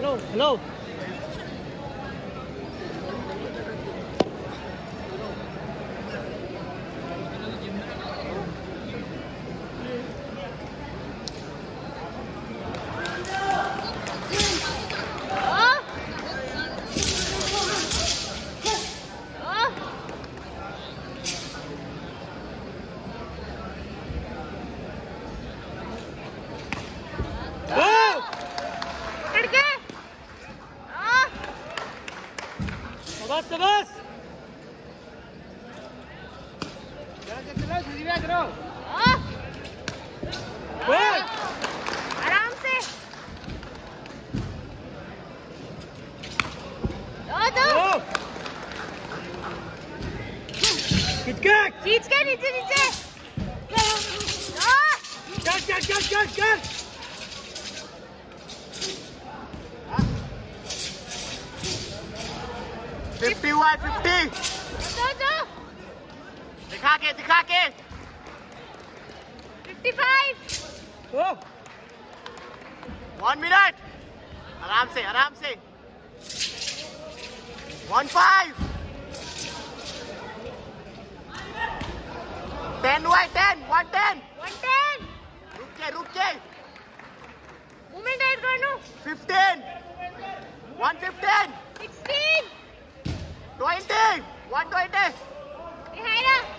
Hello, hello. बस बस। आराम से। दो दो। किटकैट खींच के नीचे नीचे। चल चल चल चल चल। फिफ्टी हुआ है फिफ्टी दिखा के दिखा के फिफ्टी फाइव वन मिनट आराम से आराम से वन फाइव टेन हुआ ten one ten one ten रुक के रुक के मूवमेंट ऐड कर लो fifteen one fifteen sixteen 120 120 đi hai